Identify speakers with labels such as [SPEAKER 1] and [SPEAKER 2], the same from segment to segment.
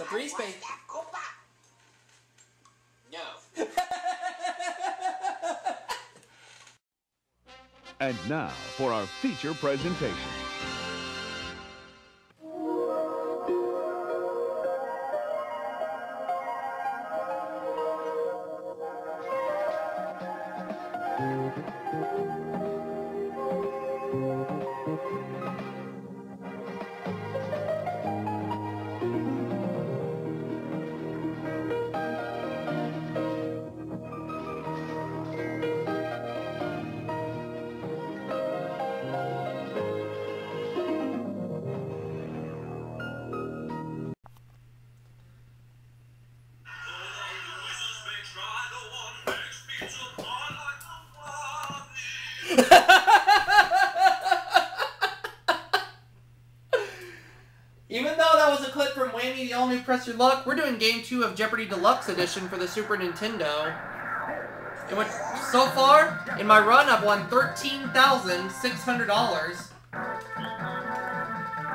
[SPEAKER 1] So three space.
[SPEAKER 2] No.
[SPEAKER 3] And now for our feature presentation.
[SPEAKER 1] Your Luck, we're doing Game 2 of Jeopardy Deluxe Edition for the Super Nintendo. It went, so far, in my run, I've won $13,600.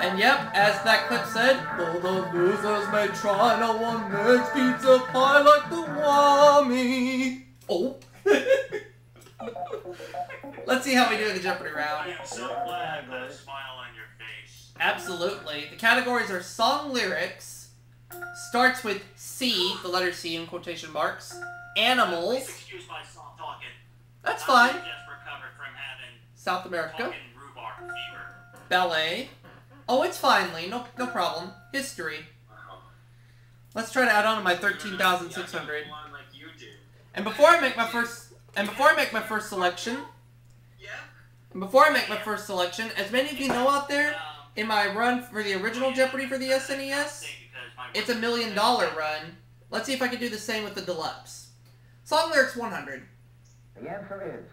[SPEAKER 1] And yep, as that clip said, all the losers may try, no one makes pizza pie like the Whammy. Oh. Let's see how we do in the Jeopardy round.
[SPEAKER 4] I am so glad that smile on your face.
[SPEAKER 1] Absolutely. The categories are song lyrics, starts with C, the letter C in quotation marks, animals,
[SPEAKER 4] excuse my soft talking.
[SPEAKER 1] that's fine,
[SPEAKER 4] just recovered from having
[SPEAKER 1] South America,
[SPEAKER 4] rhubarb fever.
[SPEAKER 1] ballet, oh, it's fine, Lee, no, no problem, history. Let's try to add on to my 13,600.
[SPEAKER 2] Like.
[SPEAKER 1] And before I make my first, and before I make my first selection,
[SPEAKER 2] Yeah.
[SPEAKER 1] and before I make my first selection, as many of you know out there,
[SPEAKER 4] Um,
[SPEAKER 1] in my run for the original Jeopardy for the SNES, It's a million dollar run. Let's see if I can do the same with the deluxe. Song lyrics 100.
[SPEAKER 5] The answer is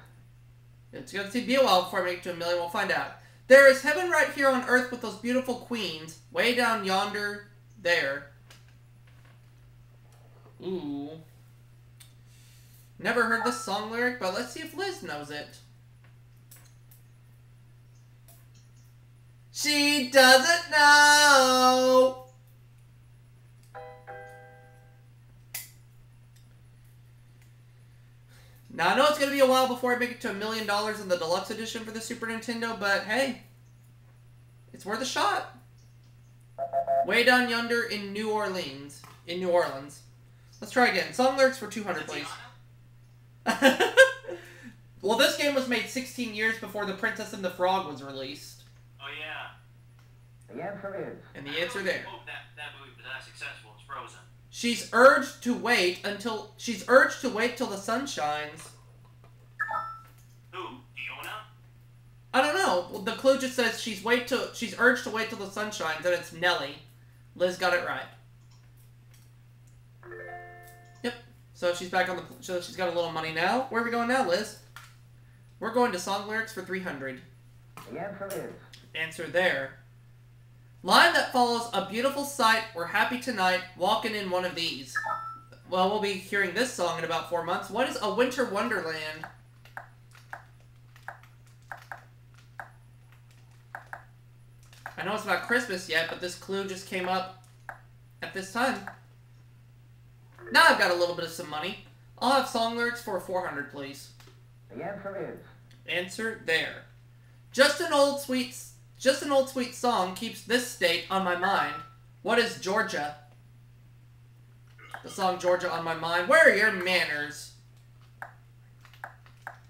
[SPEAKER 1] It's going to be a while before I make it to a million. We'll find out. There is heaven right here on earth with those beautiful queens, way down yonder, there. Ooh. Never heard this song lyric, but let's see if Liz knows it. She doesn't know. Now I know it's gonna be a while before I make it to a million dollars in the deluxe edition for the Super Nintendo, but hey, it's worth a shot. Way down yonder in New Orleans, in New Orleans. Let's try again. Song lyrics for two hundred, please. well, this game was made 16 years before The Princess and the Frog was released,
[SPEAKER 4] Oh yeah.
[SPEAKER 5] the answer is
[SPEAKER 1] and the answer there.
[SPEAKER 4] Hope that that movie was that successful. It's Frozen.
[SPEAKER 1] She's urged to wait until she's urged to wait till the sun shines.
[SPEAKER 4] Who? Fiona?
[SPEAKER 1] I don't know. Well, the clue just says she's wait till she's urged to wait till the sun shines, and it's Nellie. Liz got it right. Yep. So she's back on the. So she's got a little money now. Where are we going now, Liz? We're going to song lyrics for three hundred.
[SPEAKER 5] the answer is
[SPEAKER 1] Answer there. Line that follows a beautiful sight. We're happy tonight, walking in one of these. Well, we'll be hearing this song in about four months. What is a winter wonderland? I know it's not Christmas yet, but this clue just came up at this time. Now I've got a little bit of some money. I'll have song lyrics for 400, please.
[SPEAKER 5] the answer is
[SPEAKER 1] Answer there. Just an old sweet, just an old sweet song keeps this state on my mind. What is Georgia? The song Georgia on my mind. Where are your manners?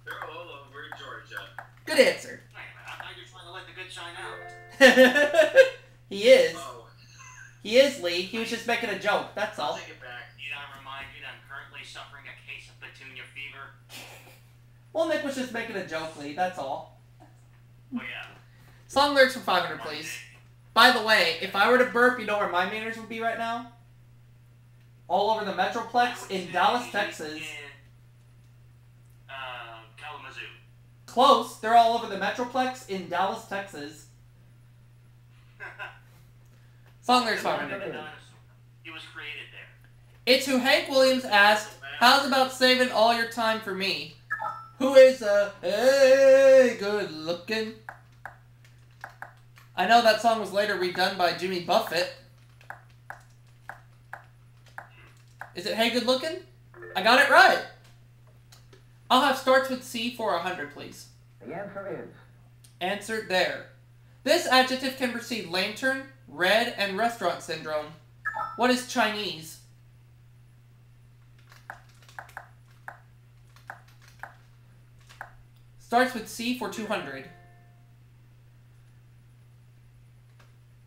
[SPEAKER 2] They're all over Georgia.
[SPEAKER 1] Good answer.
[SPEAKER 4] Wait a. I thought you were trying to let the good shine out.
[SPEAKER 1] he is.
[SPEAKER 2] Oh,
[SPEAKER 1] He is Lee. He was just making a joke. That's
[SPEAKER 2] I'll
[SPEAKER 1] all.
[SPEAKER 2] take it back.
[SPEAKER 4] Need I remind you that I'm currently suffering a case of petunia fever?
[SPEAKER 1] Well, Nick was just making a joke, Lee. That's all.
[SPEAKER 4] Oh yeah.
[SPEAKER 1] Song lyrics for 500, please. By the way, if I were to burp, you know where my manners would be right now? All over the Metroplex in Dallas, Texas.
[SPEAKER 4] In, uh, Kalamazoo.
[SPEAKER 1] Close. They're all over the Metroplex in Dallas, Texas. Song lyrics 500.
[SPEAKER 4] Dinosaur. He was created there.
[SPEAKER 1] It's who Hank Williams asked, How's about saving all your time for me? Who is a hey good looking? I know that song was later redone by Jimmy Buffett. Is it hey good looking? I got it right. I'll have starts with C for 100, please.
[SPEAKER 5] The answer is.
[SPEAKER 1] Answer there. This adjective can precede lantern, red, and restaurant syndrome. What is Chinese? Starts with C for 200.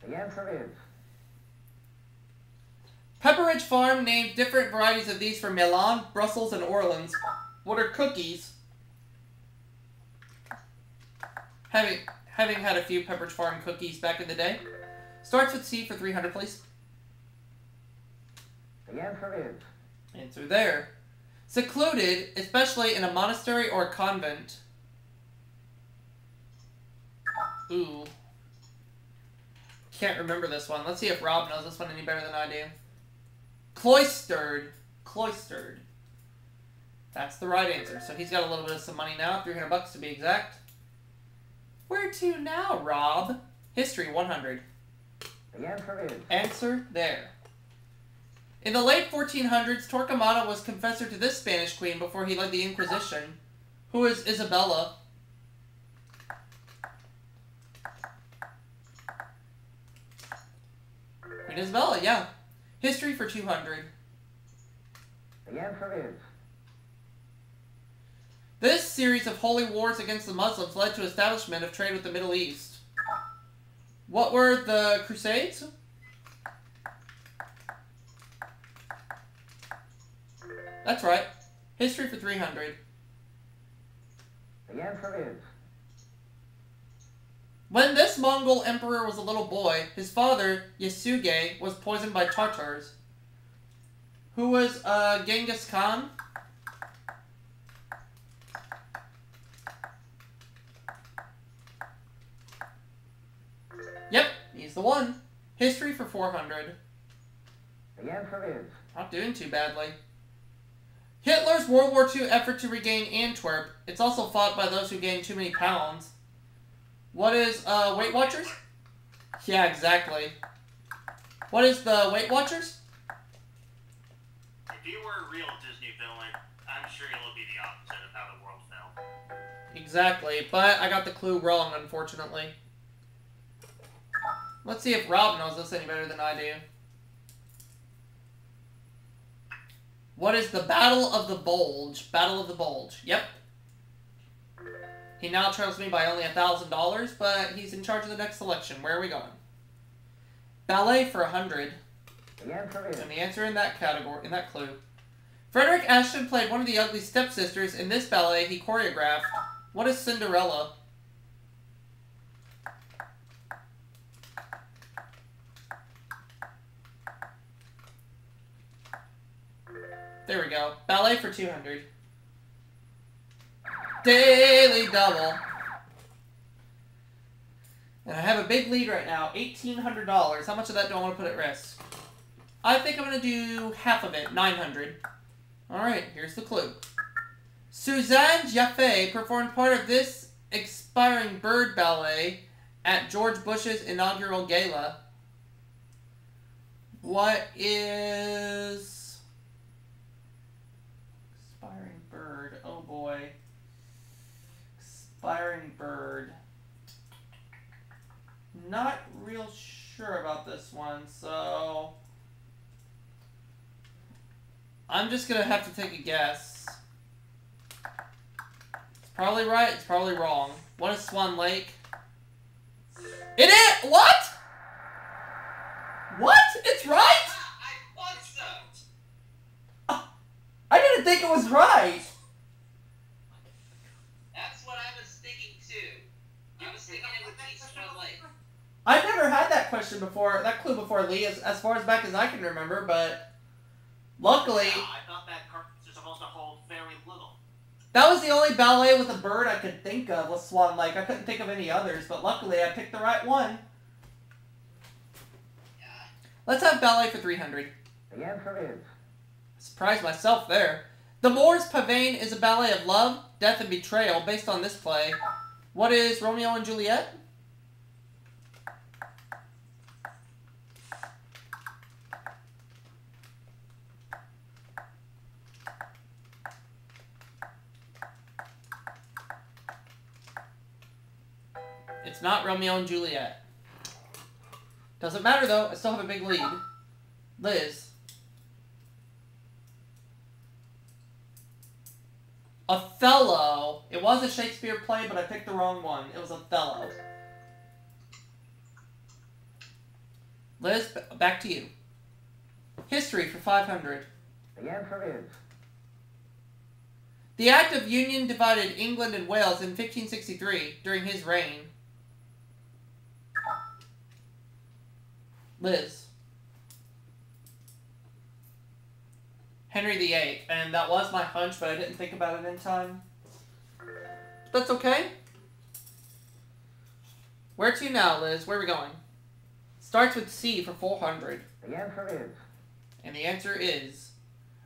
[SPEAKER 5] The answer is.
[SPEAKER 1] Pepperidge Farm named different varieties of these for Milan, Brussels, and Orleans. What are cookies? Having having had a few Pepperidge Farm cookies back in the day. Starts with C for 300, please.
[SPEAKER 5] The answer is.
[SPEAKER 1] Answer there. Secluded, especially in a monastery or a convent. Ooh. Can't remember this one. Let's see if Rob knows this one any better than I do. Cloistered. Cloistered. That's the right answer. So he's got a little bit of some money now, 300 bucks to be exact. Where to now, Rob? History 100.
[SPEAKER 5] The answer is.
[SPEAKER 1] Answer there. In the late 1400s, Torquemada was confessor to this Spanish queen before he led the Inquisition. Who is Isabella? Queen Isabella, yeah. History for 200.
[SPEAKER 5] The answer is.
[SPEAKER 1] This series of holy wars against the Muslims led to establishment of trade with the Middle East. What were the Crusades? That's right. History for 300.
[SPEAKER 5] The answer is.
[SPEAKER 1] When this Mongol emperor was a little boy, his father, Yasuge, was poisoned by Tartars. Who was uh, Genghis Khan? Yep, he's the one. History for 400.
[SPEAKER 5] The answer is.
[SPEAKER 1] Not doing too badly. Hitler's World War II effort to regain Antwerp. It's also fought by those who gain too many pounds. What is uh, Weight Watchers? Yeah, exactly. What is the Weight Watchers?
[SPEAKER 4] If you were a real Disney villain, I'm sure it'll be the opposite of how the world fell.
[SPEAKER 1] Exactly, but I got the clue wrong, unfortunately. Let's see if Rob knows this any better than I do. What is the Battle of the Bulge? Battle of the Bulge. Yep. He now trails me by only a thousand dollars, but he's in charge of the next selection. Where are we going? Ballet for a hundred.
[SPEAKER 5] The answer is.
[SPEAKER 1] And the answer in that category, in that clue. Frederick Ashton played one of the ugly stepsisters in this ballet he choreographed. What is Cinderella? There we go. Ballet for 200. Daily double. And I have a big lead right now, $1,800. How much of that do I want to put at risk? I think I'm going to do half of it, 900. Alright, here's the clue. Suzanne Jaffe performed part of this expiring bird ballet at George Bush's inaugural gala. What is... Expiring bird, oh boy. Expiring bird. Not real sure about this one, so... I'm just gonna have to take a guess. It's probably right, it's probably wrong. What is Swan Lake? It is! What? What? It's right?
[SPEAKER 2] I watched that.
[SPEAKER 1] I didn't think it was right.
[SPEAKER 2] That's what I was thinking too. I was thinking it would be Swan Lake.
[SPEAKER 1] I've never had that question before, that clue before, Lee, as, as far as back as I can remember, but luckily,
[SPEAKER 4] Yeah, I thought that card was supposed to hold very little.
[SPEAKER 1] that was the only ballet with a bird I could think of was Swan Lake. I couldn't think of any others, but luckily I picked the right one.
[SPEAKER 2] Yeah.
[SPEAKER 1] Let's have ballet for 300.
[SPEAKER 5] The answer is.
[SPEAKER 1] Surprised myself there. The Moors Pavane is a ballet of love, death, and betrayal based on this play. What is Romeo and Juliet? Not Romeo and Juliet. Doesn't matter though. I still have a big lead. Liz. Othello. It was a Shakespeare play, but I picked the wrong one. It was Othello. Liz, back to you. History for 500.
[SPEAKER 5] The answer is
[SPEAKER 1] The Act of Union divided England and Wales in 1563 during his reign. Liz. Henry VIII. And that was my hunch, but I didn't think about it in time. That's okay. Where to now, Liz? Where are we going? Starts with C for 400.
[SPEAKER 5] the answer is
[SPEAKER 1] And the answer is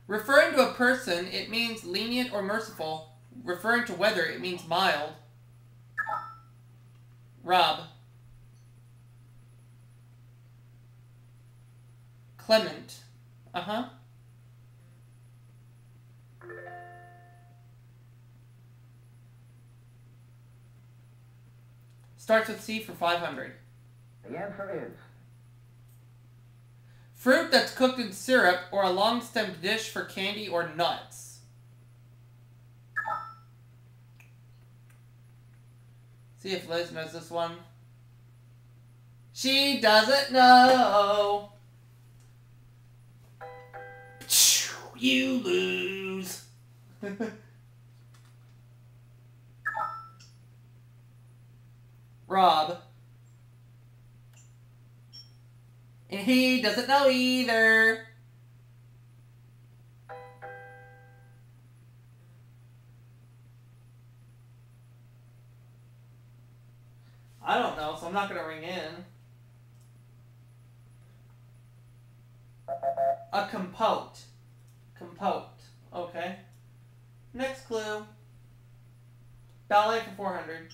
[SPEAKER 1] referring to a person, it means lenient or merciful. Referring to weather, it means mild. Rob. Clement. Uh huh. Starts with C for 500.
[SPEAKER 5] the answer is
[SPEAKER 1] Fruit that's cooked in syrup or a long stemmed dish for candy or nuts. See if Liz knows this one. She doesn't know. You lose. Rob. And he doesn't know either. I don't know, so I'm not gonna ring in. A. Compote. Okay. Next clue. Ballet for 400.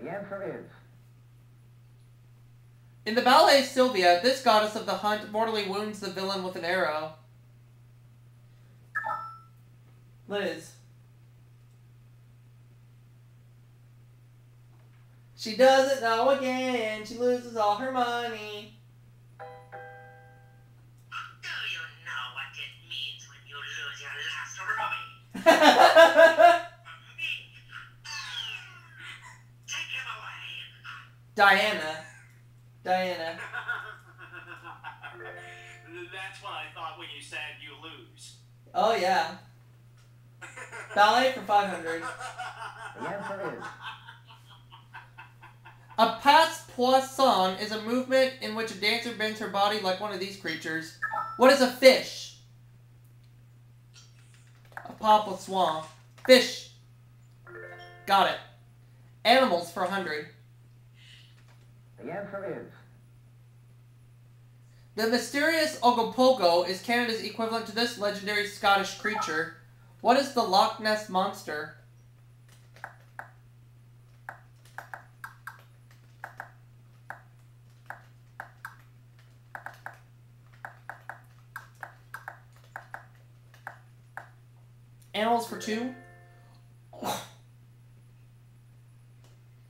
[SPEAKER 5] the answer is
[SPEAKER 1] In the ballet Sylvia, this goddess of the hunt mortally wounds the villain with an arrow. Liz. She doesn't know again. She loses all her money.
[SPEAKER 2] Do you know what it means when you lose your last ruby?
[SPEAKER 1] Diana. Diana.
[SPEAKER 4] That's what I thought when you said you lose.
[SPEAKER 1] Oh yeah. Ballet for 500.
[SPEAKER 5] the answer is
[SPEAKER 1] A passe poisson is a movement in which a dancer bends her body like one of these creatures. What is a fish? A papa swan. Fish. Got it. Animals for 100.
[SPEAKER 5] The answer is
[SPEAKER 1] The mysterious Ogopogo is Canada's equivalent to this legendary Scottish creature. What is the Loch Ness Monster? Animals for two?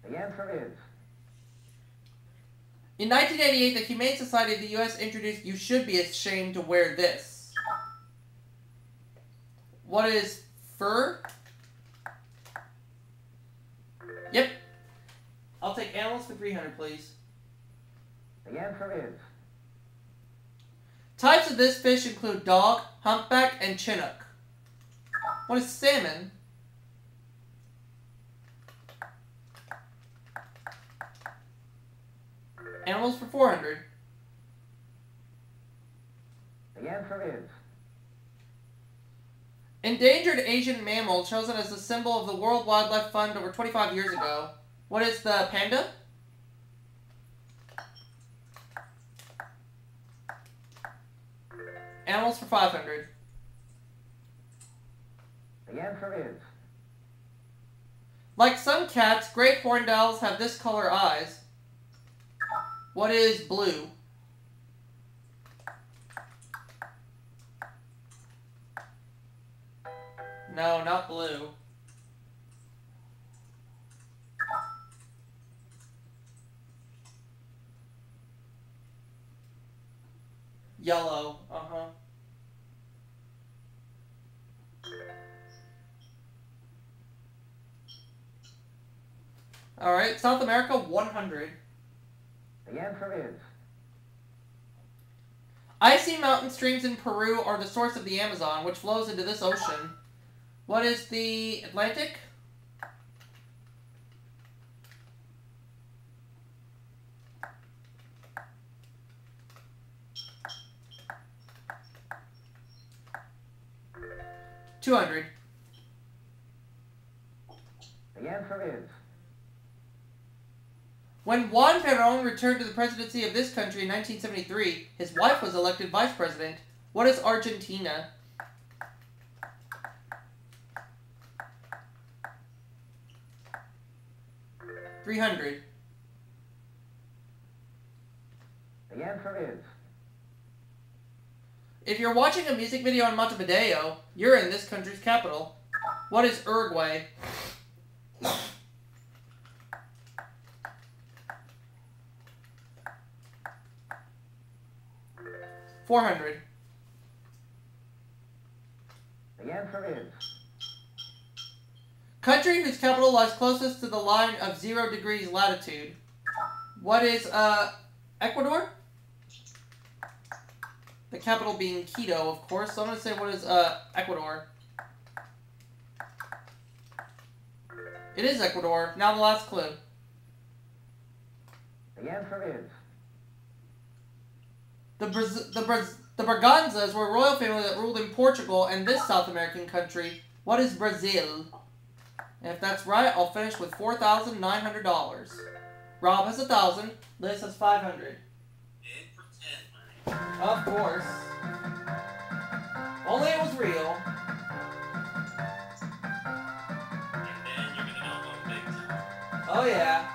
[SPEAKER 5] the answer is
[SPEAKER 1] In 1988, the Humane Society of the U.S. introduced You Should Be Ashamed to Wear This. What is fur? Yep. I'll take animals for 300, please.
[SPEAKER 5] the answer is
[SPEAKER 1] Types of this fish include dog, humpback, and chinook. What is salmon? Animals for 400.
[SPEAKER 5] the answer is
[SPEAKER 1] Endangered Asian mammal chosen as the symbol of the World Wildlife Fund over 25 years ago. What is the panda? Animals for 500.
[SPEAKER 5] the answer is
[SPEAKER 1] Like some cats, great horned owls have this color eyes. What is blue? No, not blue. Yellow, uh-huh. Alright, South America 100.
[SPEAKER 5] The answer is
[SPEAKER 1] Icy mountain streams in Peru are the source of the Amazon, which flows into this ocean. What is the Atlantic? When Juan Perón returned to the presidency of this country in 1973, his wife was elected vice president. What is Argentina? Three hundred.
[SPEAKER 5] the answer is
[SPEAKER 1] If you're watching a music video on Montevideo, you're in this country's capital. What is Uruguay? Four hundred.
[SPEAKER 5] the answer is
[SPEAKER 1] Country whose capital lies closest to the line of zero degrees latitude. What is uh Ecuador? The capital being Quito, of course. So I'm gonna say what is uh Ecuador. It is Ecuador. Now the last clue.
[SPEAKER 5] the answer is
[SPEAKER 1] The Braz- the Braz- the Braganzas were a royal family that ruled in Portugal and this South American country. What is Brazil? And if that's right, I'll finish with four thousand nine hundred dollars. Rob has a thousand. Liz has five hundred.
[SPEAKER 4] In pretend.
[SPEAKER 1] Of course. Only it was real.
[SPEAKER 4] And then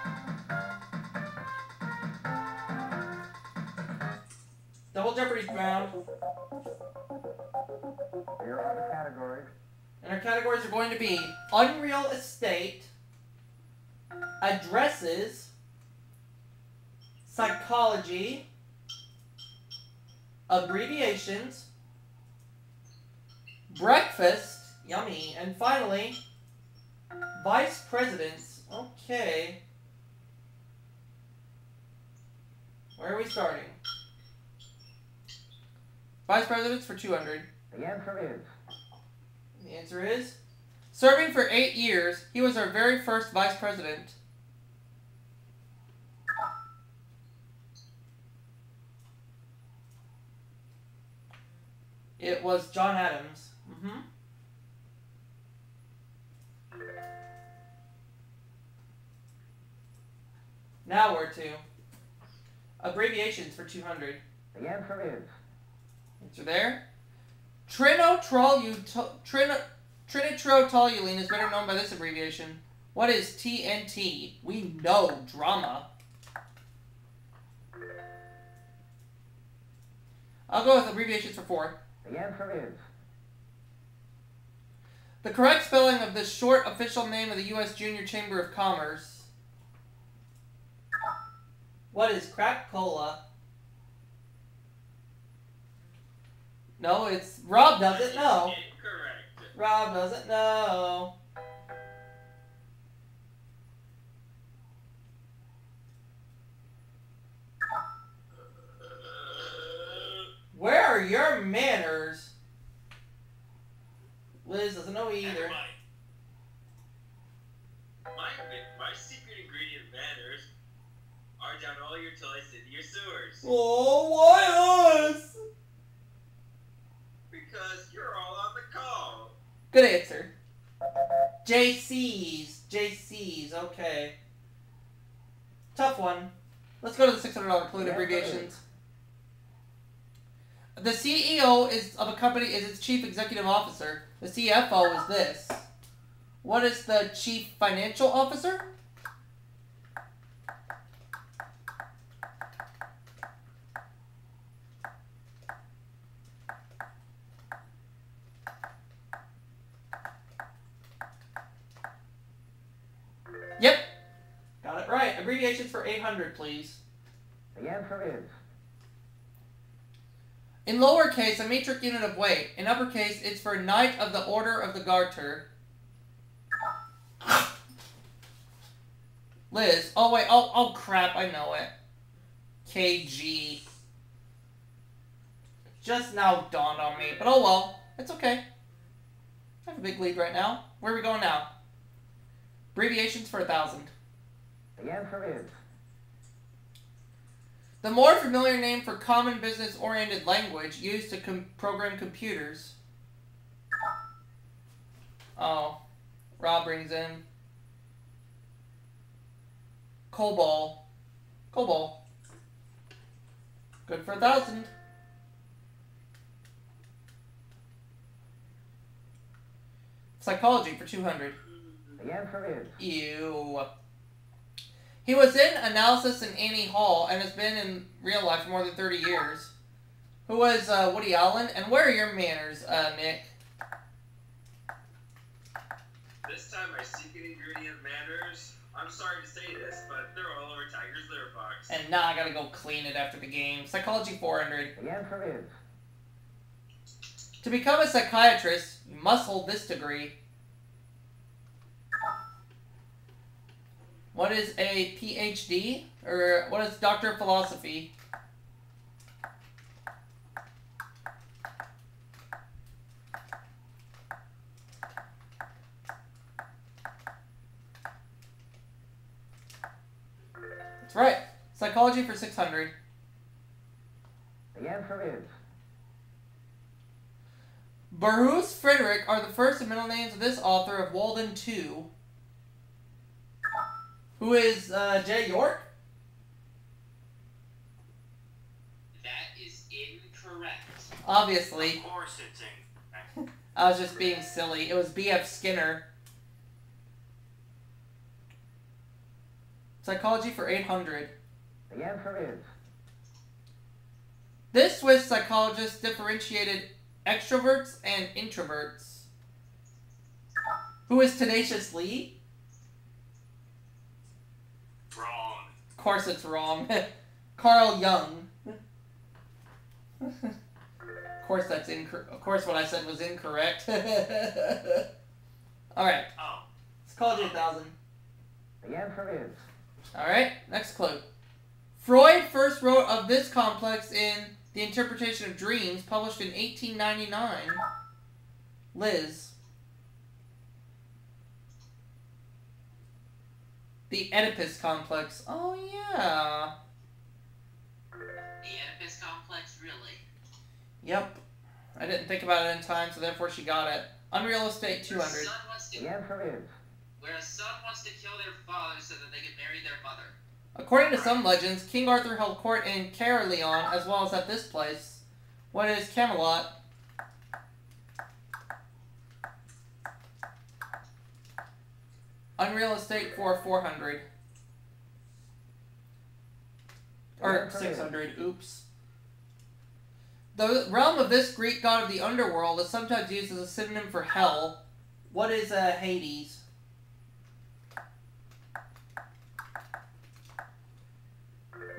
[SPEAKER 1] Double Jeopardy round.
[SPEAKER 5] here are the categories
[SPEAKER 1] And our categories are going to be Unreal Estate, Addresses, Psychology, Abbreviations, Breakfast, yummy, and finally, Vice Presidents. Okay. Where are we starting? Vice Presidents for 200.
[SPEAKER 5] the answer is
[SPEAKER 1] The answer is serving for eight years. He was our very first vice president. It was John Adams. Mm-hmm. Now where to? Abbreviations for 200.
[SPEAKER 5] the answer is
[SPEAKER 1] Answer there. Trinitrotoluene is better known by this abbreviation. What is TNT? We know drama. I'll go with abbreviations for four.
[SPEAKER 5] the answer is
[SPEAKER 1] The correct spelling of the short official name of the U.S. Junior Chamber of Commerce. What is crack cola? No, it's Rob doesn't know.
[SPEAKER 4] Incorrect.
[SPEAKER 1] Rob doesn't know. Where are your manners? Liz doesn't know either.
[SPEAKER 4] My, my, my secret ingredient manners are down all your toys into your sewers.
[SPEAKER 1] Oh, why us?
[SPEAKER 4] Because you're all on the call.
[SPEAKER 1] Good answer. Jaycees. Jaycees. Okay. Tough one. Let's go to the $600 clue
[SPEAKER 5] Yeah,
[SPEAKER 1] abbreviations. The CEO is of a company is its chief executive officer. The CFO is this. What is the chief financial officer? Yep. Got it right. Abbreviations for 800, please.
[SPEAKER 5] the answer is
[SPEAKER 1] In lowercase, a metric unit of weight. In uppercase, it's for Knight of the Order of the Garter. Liz. Oh, wait. Oh, oh, crap. I know it. KG. Just now dawned on me. But oh well. It's okay. I have a big lead right now. Where are we going now? Abbreviations for a thousand.
[SPEAKER 5] The answer is
[SPEAKER 1] The more familiar name for common business oriented language used to com- program computers. Oh, Rob brings in COBOL. COBOL. Good for a thousand. Psychology for 200.
[SPEAKER 5] the answer is
[SPEAKER 1] Ew. He was in analysis in Annie Hall and has been in real life for more than 30 years. Who was uh, Woody Allen? And where are your manners, uh, Nick?
[SPEAKER 4] This time my secret ingredient matters. I'm sorry to say this, but they're all over Tiger's litter box.
[SPEAKER 1] And now I gotta go clean it after the game. Psychology 400.
[SPEAKER 5] the answer is
[SPEAKER 1] To become a psychiatrist, you must hold this degree. What is a PhD? Or what is Doctor of Philosophy? That's right. Psychology for 600.
[SPEAKER 5] the answer is
[SPEAKER 1] Burrhus Frederic are the first and middle names of this author of Walden 2. Who is uh, Jay York?
[SPEAKER 6] That is incorrect.
[SPEAKER 1] Obviously.
[SPEAKER 7] Of course it's incorrect.
[SPEAKER 1] I was just being silly. It was B.F. Skinner. Psychology for 800.
[SPEAKER 5] the answer is
[SPEAKER 1] This Swiss psychologist differentiated extroverts and introverts. Who is Tenacious Lee?
[SPEAKER 7] Wrong.
[SPEAKER 1] Of course it's wrong. Carl Jung. of course that's incorrect. Of course what I said was incorrect. Alright,
[SPEAKER 7] Oh.
[SPEAKER 1] psychology 1000.
[SPEAKER 5] the answer is
[SPEAKER 1] Alright, next clue. Freud first wrote of this complex in The Interpretation of Dreams, published in 1899. Liz. The Oedipus complex. Oh, yeah.
[SPEAKER 6] The Oedipus complex, really?
[SPEAKER 1] Yep. I didn't think about it in time, so therefore she got it. Unreal Estate
[SPEAKER 6] Where a
[SPEAKER 1] 200.
[SPEAKER 6] son wants to,
[SPEAKER 5] the answer is
[SPEAKER 6] where a son wants to kill their father so that they can marry their mother.
[SPEAKER 1] According to some legends, King Arthur held court in Caerleon as well as at this place. What is Camelot? Unreal Estate for 400. Or 600, oops. The realm of this Greek god of the underworld is sometimes used as a synonym for hell. What is uh, Hades?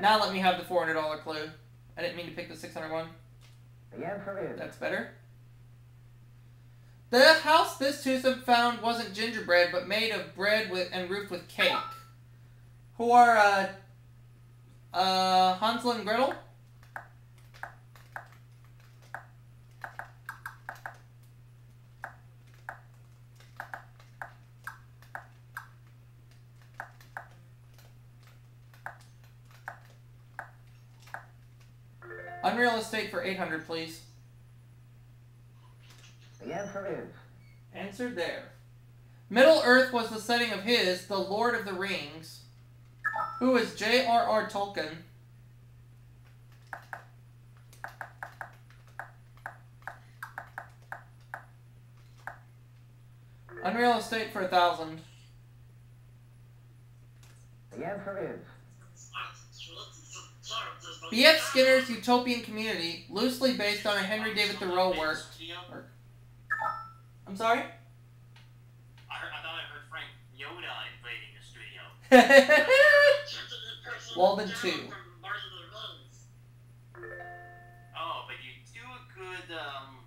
[SPEAKER 1] Now let me have the $400 clue. I didn't mean to pick the 600 one.
[SPEAKER 5] the answer is
[SPEAKER 1] That's better. The house this twosome found wasn't gingerbread, but made of bread with and roofed with cake. Who are uh, uh, Hansel and Gretel? Unreal Estate for 800, please.
[SPEAKER 5] The answer is
[SPEAKER 1] Answered there. Middle Earth was the setting of his, The Lord of the Rings. Who is J.R.R. Tolkien? Unreal Estate for a thousand.
[SPEAKER 5] the answer is
[SPEAKER 1] B.F. Skinner's Utopian Community, loosely based on a Henry David Thoreau work.
[SPEAKER 7] Studio?
[SPEAKER 1] I'm sorry?
[SPEAKER 7] I, heard, I thought I heard Frank Yoda invading the studio.
[SPEAKER 1] Walden 2.
[SPEAKER 7] Oh, but you do a good um,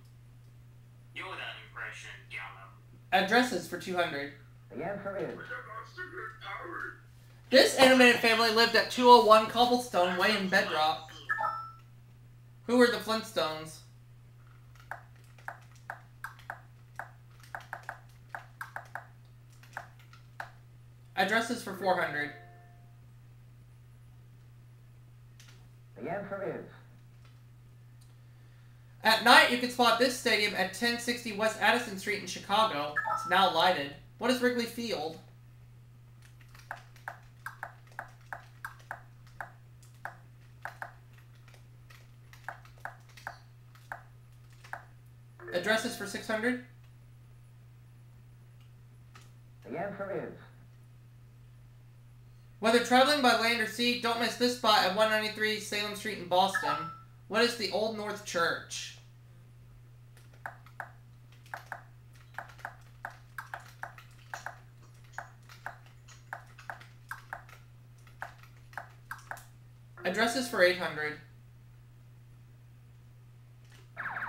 [SPEAKER 7] Yoda impression, Gallo?
[SPEAKER 1] Addresses for 200.
[SPEAKER 5] The answer is.
[SPEAKER 1] This animated family lived at 201 Cobblestone Way in Bedrock. Who were the Flintstones? Addresses for 400.
[SPEAKER 5] The answer is.
[SPEAKER 1] At night, you can spot this stadium at 1060 West Addison Street in Chicago. It's now lighted. What is Wrigley Field? Addresses for 600?
[SPEAKER 5] The answer is.
[SPEAKER 1] Whether traveling by land or sea, don't miss this spot at 193 Salem Street in Boston. What is the Old North Church? Addresses for 800.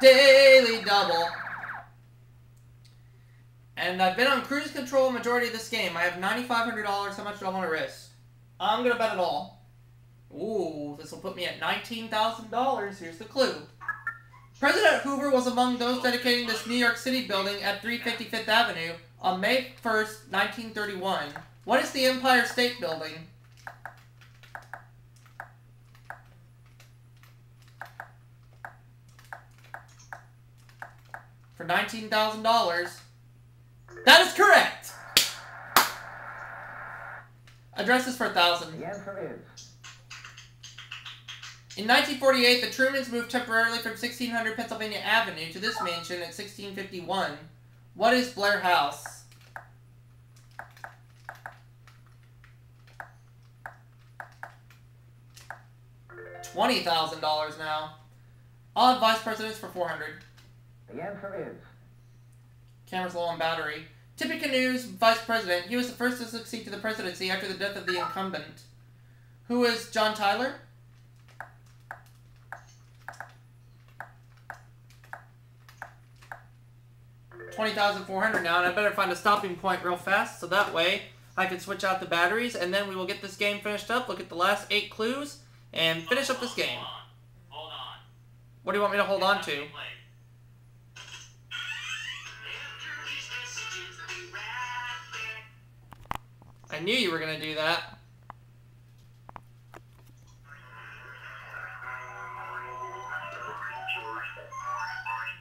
[SPEAKER 1] Daily double. And I've been on cruise control majority of this game. I have $9,500. How much do I want to risk? I'm to bet it all. Ooh, this will put me at $19,000. Here's the clue. President Hoover was among those dedicating this New York City building at 355th Avenue on May 1st, 1931. What is the Empire State Building? For $19,000. That is correct! Addresses for a thousand.
[SPEAKER 5] The answer is.
[SPEAKER 1] In 1948, the Trumans moved temporarily from 1600 Pennsylvania Avenue to this mansion at 1651. What is Blair House? Twenty thousand dollars now. Odd vice presidents for four hundred.
[SPEAKER 5] The answer is.
[SPEAKER 1] Cameras low on battery. Tippecanoe's vice president. He was the first to succeed to the presidency after the death of the incumbent. Who is John Tyler? Twenty thousand four hundred now, and I better find a stopping point real fast, so that way I can switch out the batteries, and then we will get this game finished up. Look at the last eight clues, and finish up this game.
[SPEAKER 7] Hold on. Hold on.
[SPEAKER 1] What do you want me to hold on to? I knew you were gonna do that.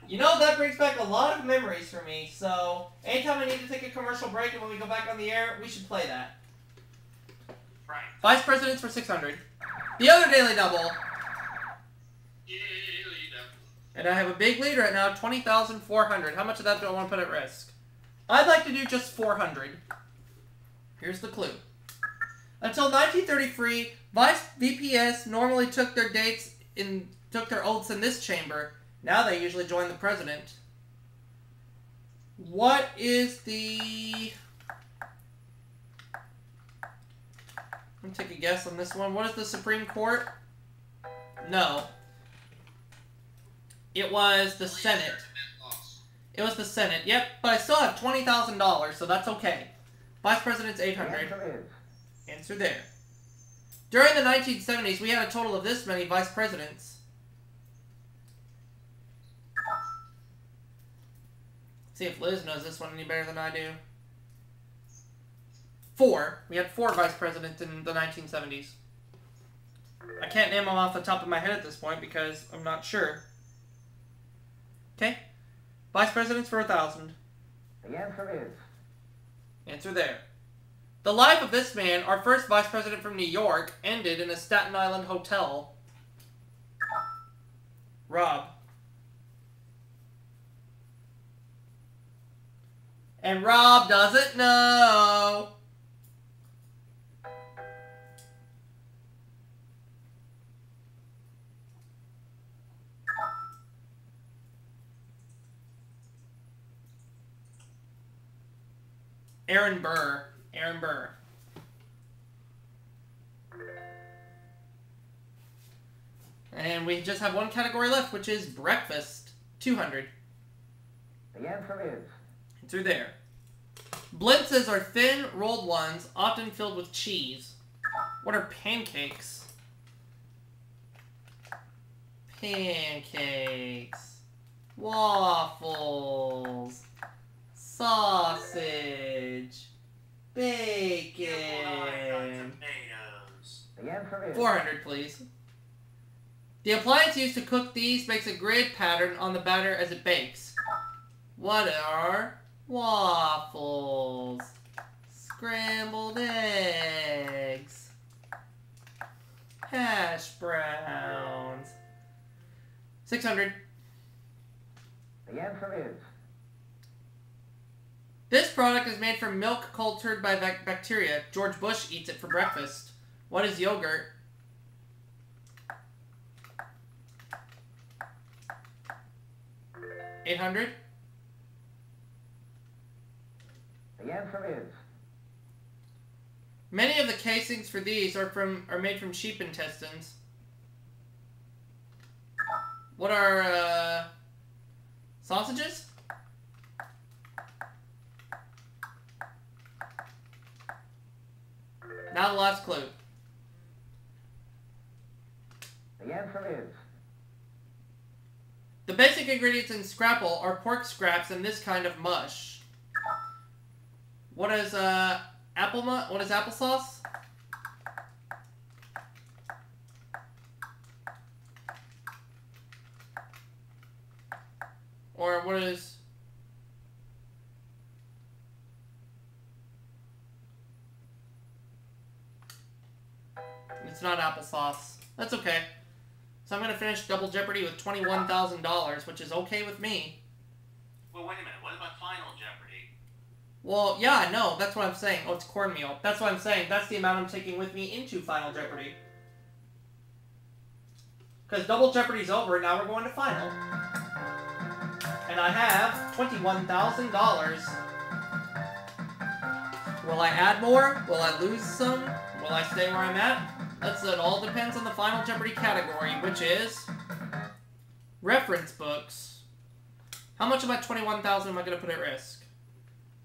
[SPEAKER 1] You know, that brings back a lot of memories for me, so anytime I need to take a commercial break and when we go back on the air, we should play that.
[SPEAKER 7] Right.
[SPEAKER 1] Vice Presidents for 600. The other Daily Double.
[SPEAKER 6] Daily double.
[SPEAKER 1] And I have a big lead right now, 20,400. How much of that do I want to put at risk? I'd like to do just 400. Here's the clue. Until 1933, Vice VPS normally took their dates in took their oaths in this chamber. Now they usually join the president. What is the me take a guess on this one. What is the Supreme Court? No. It was the Senate. It was the Senate. Yep, but I still have twenty thousand dollars, so that's okay. Vice President's 800.
[SPEAKER 5] Answer.
[SPEAKER 1] Answer there. During the 1970s, we had a total of this many vice presidents. See if Liz knows this one any better than I do. Four. We had four vice presidents in the 1970s. I can't name them off the top of my head at this point because I'm not sure. Okay. Vice presidents for a thousand.
[SPEAKER 5] The answer is.
[SPEAKER 1] Answer there. The life of this man, our first vice president from New York, ended in a Staten Island hotel. Rob. And Rob doesn't know. Aaron Burr. Aaron Burr. And we just have one category left, which is breakfast. 200.
[SPEAKER 5] The answer is
[SPEAKER 1] Through there. Blintzes are thin, rolled ones, often filled with cheese. What are pancakes? Pancakes. Waffles. Sausage. Bacon.
[SPEAKER 7] Tomatoes.
[SPEAKER 5] the answer is
[SPEAKER 1] 400, please. The appliance used to cook these makes a grid pattern on the batter as it bakes. What are waffles? Scrambled eggs. Hash browns. 600.
[SPEAKER 5] the answer is
[SPEAKER 1] This product is made from milk cultured by bac- bacteria. George Bush eats it for breakfast. What is yogurt? Eight hundred.
[SPEAKER 5] the answer is
[SPEAKER 1] Many of the casings for these are from are made from sheep intestines. What are uh, sausages? Now the last clue.
[SPEAKER 5] the answer is
[SPEAKER 1] The basic ingredients in scrapple are pork scraps and this kind of mush. What is uh apple mu- What is applesauce? Or what is It's not applesauce. That's okay. So I'm gonna finish Double Jeopardy with twenty-one thousand dollars, which is okay with me.
[SPEAKER 7] Well, wait a minute. What about Final Jeopardy?
[SPEAKER 1] Well, yeah, I know. That's what I'm saying. Oh, it's cornmeal. That's what I'm saying. That's the amount I'm taking with me into Final Jeopardy. Because Double Jeopardy's over, and now we're going to Final. And I have $21,000. Will I add more? Will I lose some? Will I stay where I'm at? That's it all depends on the Final Jeopardy category, which is reference books. How much of my 21,000 am I going to put at risk?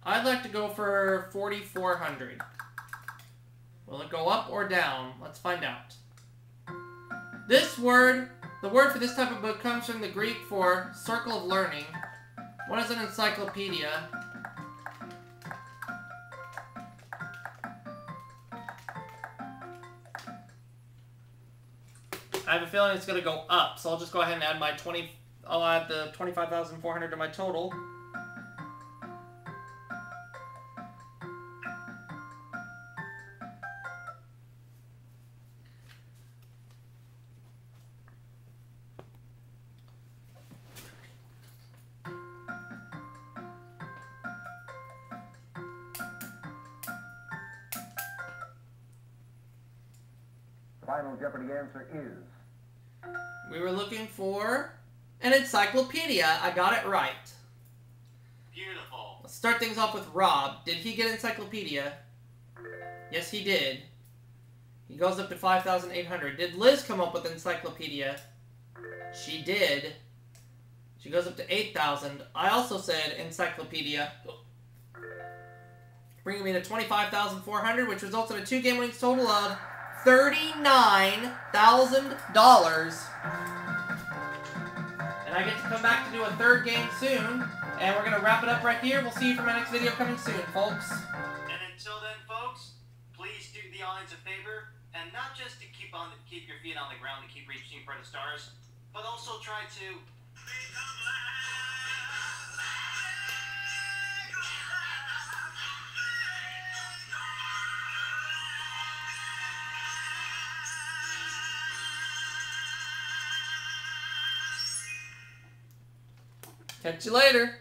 [SPEAKER 1] I'd like to go for 4,400. Will it go up or down? Let's find out. This word, the word for this type of book comes from the Greek for circle of learning. What is an encyclopedia? Have a feeling it's going to go up, so I'll just go ahead and add my 20. I'll add the 25,400 to my total.
[SPEAKER 5] final Jeopardy answer is
[SPEAKER 1] an encyclopedia. I got it right.
[SPEAKER 7] Beautiful.
[SPEAKER 1] Let's start things off with Rob. Did he get encyclopedia? Yes, he did. He goes up to 5,800. Did Liz come up with encyclopedia? She did. She goes up to 8,000. I also said encyclopedia. Bringing me to 25,400, which results in a two game winnings total of $39,000. And I get to come back to do a third game soon. And we're going to wrap it up right here. We'll see you for my next video coming soon, folks.
[SPEAKER 7] And until then, folks, please do the audience a favor, and not just to keep on keep your feet on the ground to keep reaching for the stars, but also try to
[SPEAKER 1] Catch you later.